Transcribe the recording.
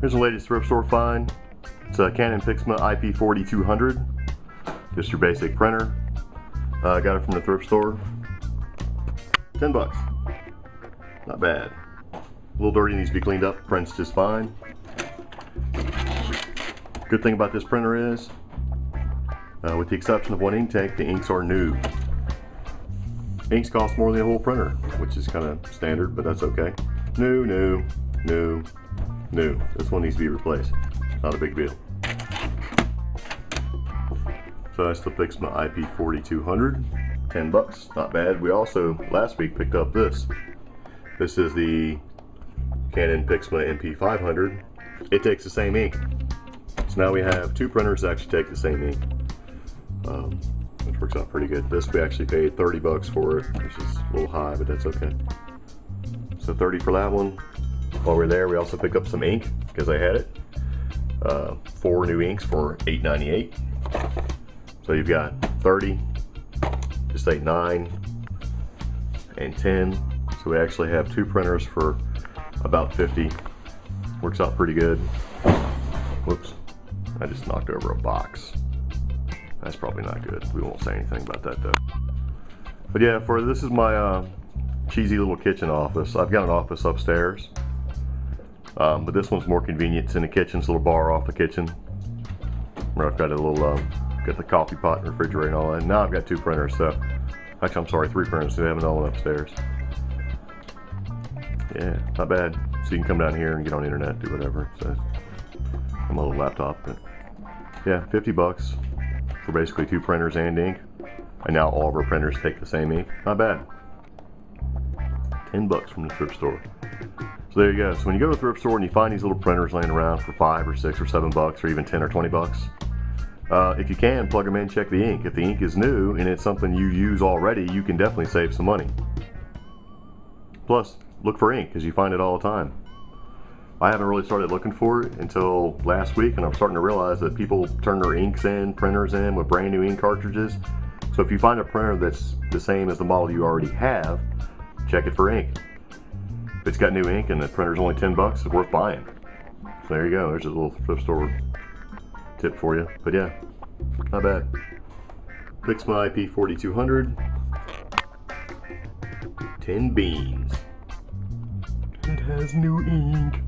Here's the latest thrift store find. It's a Canon Pixma IP4200. Just your basic printer. Uh, got it from the thrift store. 10 bucks. Not bad. A little dirty, needs to be cleaned up. Prints just fine. Good thing about this printer is, uh, with the exception of one ink tank, the inks are new. Inks cost more than a whole printer, which is kind of standard, but that's okay. New, new, new, new. This one needs to be replaced. Not a big deal. So that's the Pixma IP4200. 10 bucks, not bad. We also, last week, picked up this. This is the Canon Pixma MP500. It takes the same ink. So now we have two printers that actually take the same ink. Um, which works out pretty good. This we actually paid 30 bucks for it, which is a little high, but that's okay. So 30 for that one. While we're there, we also picked up some ink because I had it. Uh, four new inks for 8.98. So you've got 30, just say 9, and 10. So we actually have two printers for about 50. Works out pretty good. Whoops, I just knocked over a box. That's probably not good. We won't say anything about that though. But yeah, for this is my uh, cheesy little kitchen office. I've got an office upstairs. Um, but this one's more convenient. It's in the kitchen. It's a little bar off the kitchen. Where I've got a little, uh, got the coffee pot and refrigerator and all that. Now I've got two printers, so actually I'm sorry, three printers. So I have another one upstairs. Yeah, not bad. So you can come down here and get on the internet, do whatever. So I'm a little laptop, but yeah, 50 bucks for basically two printers and ink. And now all of our printers take the same ink. Not bad. 10 bucks from the thrift store. So there you go. So when you go to a thrift store and you find these little printers laying around for five or six or seven bucks or even 10 or 20 bucks, uh, if you can, plug them in, check the ink. If the ink is new and it's something you use already, you can definitely save some money. Plus, look for ink because you find it all the time. I haven't really started looking for it until last week and I'm starting to realize that people turn their inks in, printers in with brand new ink cartridges. So if you find a printer that's the same as the model you already have, check it for ink. It's got new ink and the printer's only 10 bucks, it's worth buying. So there you go, there's a little thrift store tip for you. But yeah, not bad. Pixma IP4200. 10 beans. It has new ink.